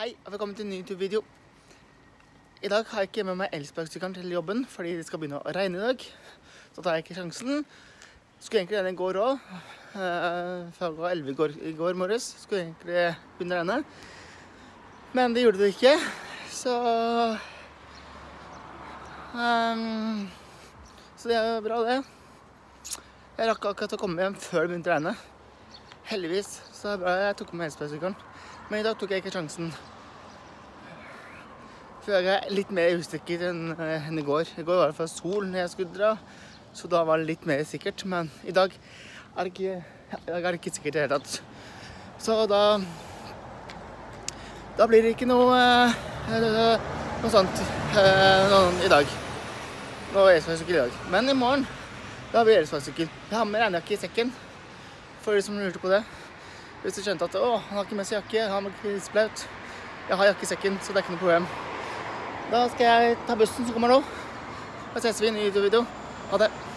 Hei, og velkommen til en ny YouTube-video. I dag har jeg ikke med meg elsparkesykkelen til jobben, fordi det skal begynne å regne i dag. Så tar jeg ikke sjansen. Skulle egentlig regne i går òg. Fra var 11 i går, i morges skulle egentlig begynne å regne. Men det gjorde det ikke, så um, Så det er jo bra, det. Jeg rakk akkurat å komme hjem før det begynte å regne. Heldigvis så er det bra jeg tok med elsparkesykkelen. Men i dag tok jeg ikke sjansen. For jeg er litt mer usikker enn eh, enn i går. I går var det fra sol når jeg skulle dra, så da var det litt mer sikkert. Men i dag er det ikke, er det ikke sikkert i det hele tatt. Så da Da blir det ikke noe eh, noe sånt eh, noe i dag. Noe elsparkesykkel i dag. Men i morgen da blir det elsparkesykkel. Jeg har med regnjakke i sekken, for de som lurte på det. Hvis du skjønte at å, han har ikke med seg jakke, han er ikke. Jeg har jakke i sekken, så det er ikke noe problem. Da skal jeg ta bussen som kommer nå. Da ses vi i en ny video. Ha det.